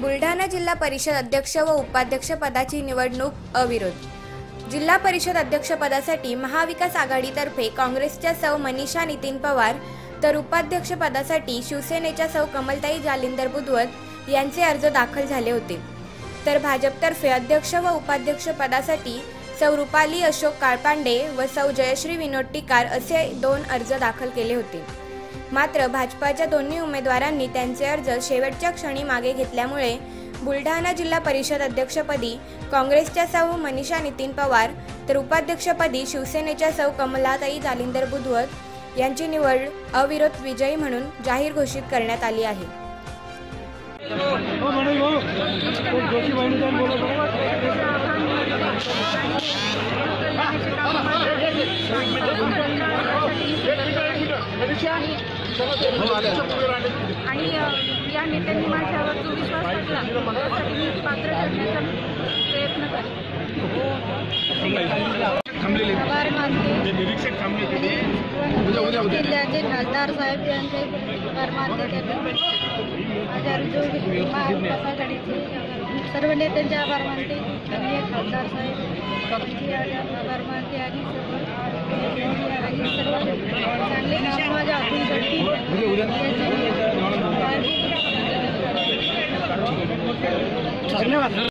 बुलढाणा जिल्हा परिषद अध्यक्ष व उपाध्यक्ष पदाची निवडणूक अविरोध. जिल्हा परिषद अध्यक्षपदासाठी महाविकास आघाडीतर्फे काँग्रेसच्या सौ मनीषा नितीन पवार तर उपाध्यक्षपदासाठी शिवसेनेच्या सौ कमलताई जालिंदर बुधवत यांचे अर्ज दाखल झाले होते. तर भाजपतर्फे अध्यक्ष व उपाध्यक्ष पदासाठी सौ रुपाली अशोक काळपांडे व सौ जयश्री विनोद टिकार असे दोन अर्ज दाखल केले होते. मात्र भाजपाच्या दोन्ही उमेदवारांनी त्यांचे अर्ज शेवटच्या क्षणी मागे घेतल्यामुळे बुलढाणा जिल्हा परिषद अध्यक्षपदी काँग्रेसच्या सौ मनीषा नितीन पवार तर उपाध्यक्षपदी शिवसेनेच्या सौ कमलाताई जालिंदर बुधवत यांची निवड अविरोध विजयी म्हणून जाहीर घोषित करण्यात आली आहे. आणि या नेत्यांनी माझ्यावर जो विश्वास टाकला त्यासाठी मी पात्र ठरण्याचा प्रयत्न करेन. आभार मानते जिल्ह्याचे खासदार साहेब यांचे आभार मानते त्यांनी माझ्या रुजू महाविकास आघाडीचे सर्व नेत्यांचे आभार मानते. आणि खासदार साहेब आभार मानते. आणि सर्व आणि सर्व चांगले काम माझ्या हातून घडतील याचे मी धन्यवाद